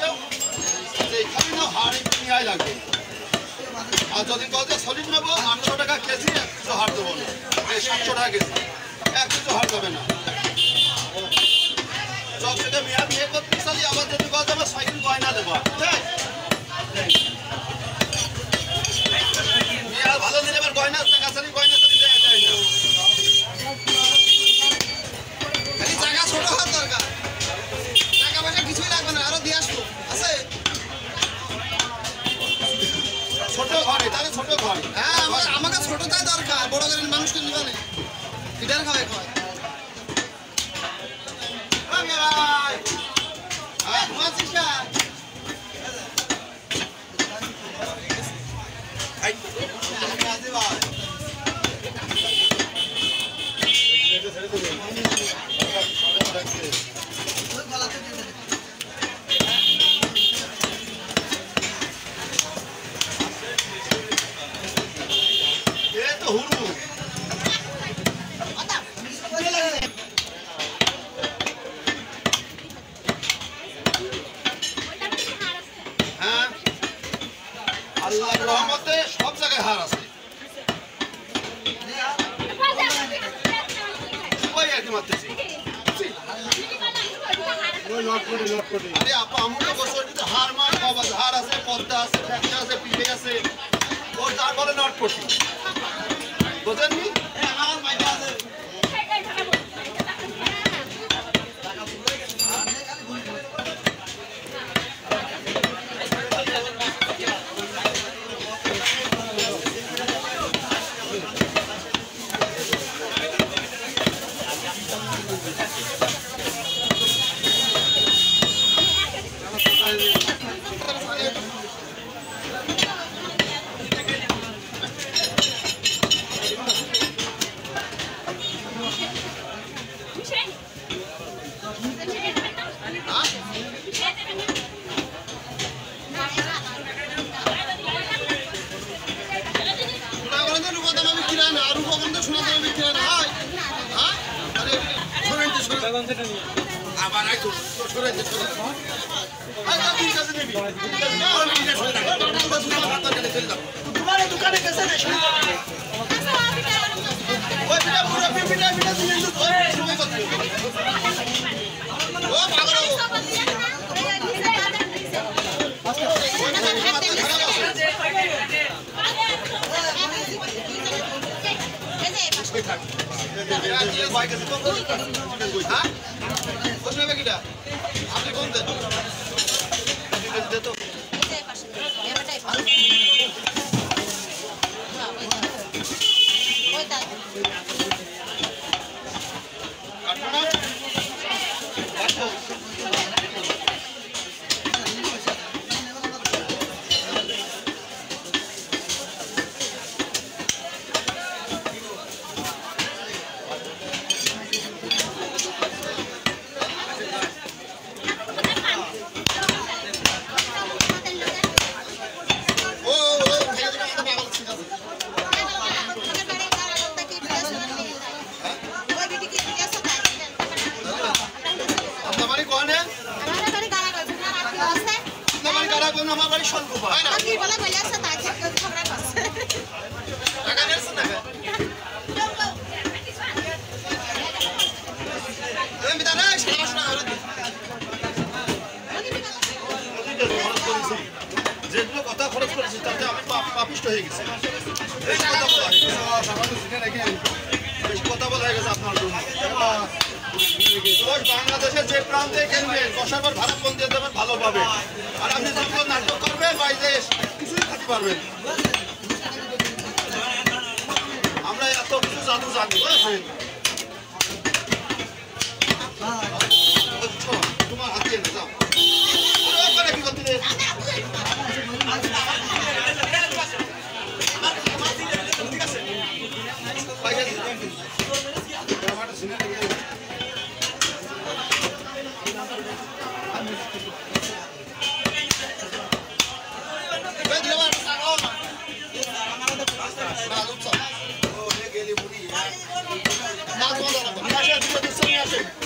কেউ? যে এখানে না লাগবে। আর যদি কত সলিড নেব, আটশো টাকা কেজি, এক হার দেবো না এই সাতশো টাকা কেজি। এক কিছু হার দেবে না। চকচকে মেয়া বিয়ে করতে চালি, আবার ছোট ঘর হ্যাঁ আমাকে ছোটটাই দরকার বড় গাড়ির মানুষকে নিবা নেই ফিটার খাওয়াই খাওয়াই ভাই হ্যাঁ ঘুমাচ্ছিস না এই, আসি ভাই। এ তো হুরু হ্যাঁ আল্লাহর রহমতে সব জায়গায় হার আছে। সবাই একই মারতেছি। আরে আপা আমরা বছর হার মার বাবা হার আছে পদ্মা আছে ফ্যাকচা আছে পিঠে আছে। ওর তারপরে নটপটি বোঝেননি আমার মাইটা আছে সোনাগঞ্জে রূপদামে বিক্রি হয় না আর রূপগঞ্জে সোনাদামে বিক্রি হয় না হয় হ্যাঁ আরে সরাইতে সরাইতে আবার আই তো। সরাইতে তোমার দোকানে কাছে না ওই পিটা পুরো পিটা পিটা তুমি তো সময় কত ও পাগল হ্যাঁ যেগুলো কথা খরচ করেছি তাতে আমি পাপিষ্ট হয়ে গেছি কথা বলা হয়ে গেছে আপনার জন্য বাংলাদেশের যে প্রান্তে খেলবেন কষাবার ভারত বন্ধু ভালো পাবে আর আপনি যখন নাটক গ্রামে বাইরে কিছুই খাতে পারবে আমরা এত কিছু জাদু জানি Maluco só. Nada, nada, nada. Mas é a vida do sonho, gente.